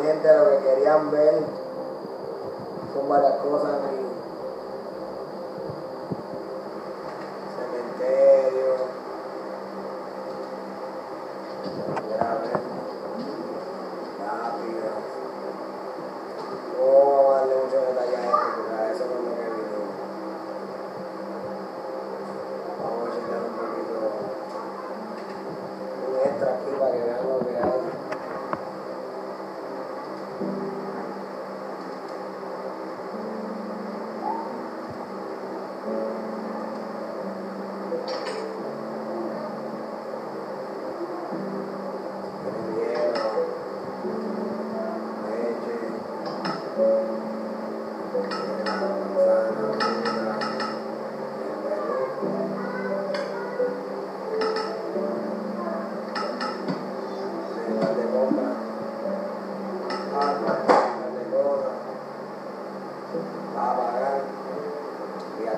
mi gente lo que querían ver son varias cosas aquí. Cementerio. Grave. Abraham y a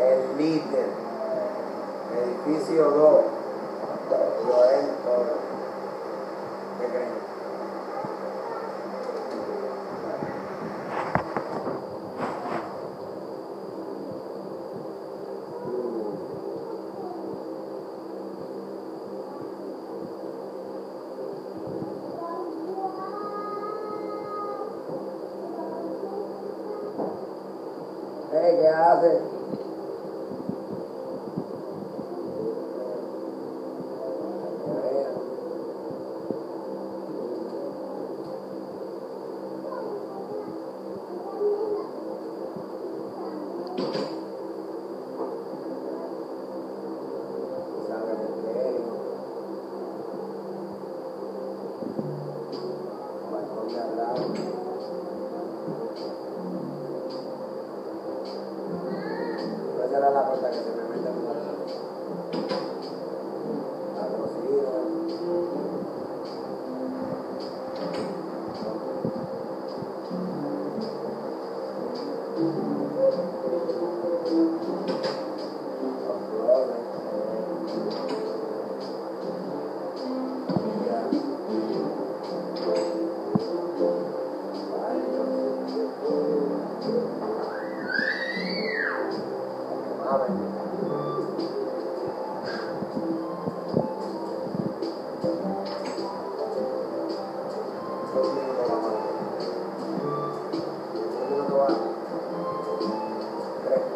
El líder, edificio 2. है गया से la cosa que se me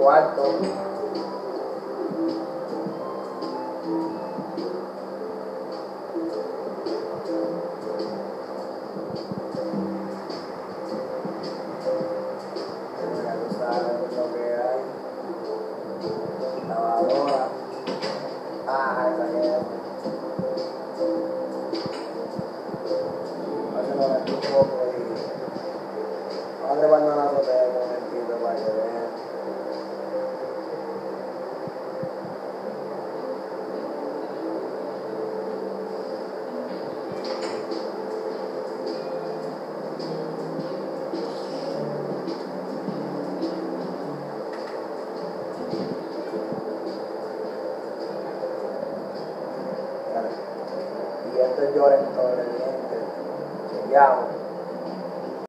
cuarto. degli ore intorno, niente, ci vediamo.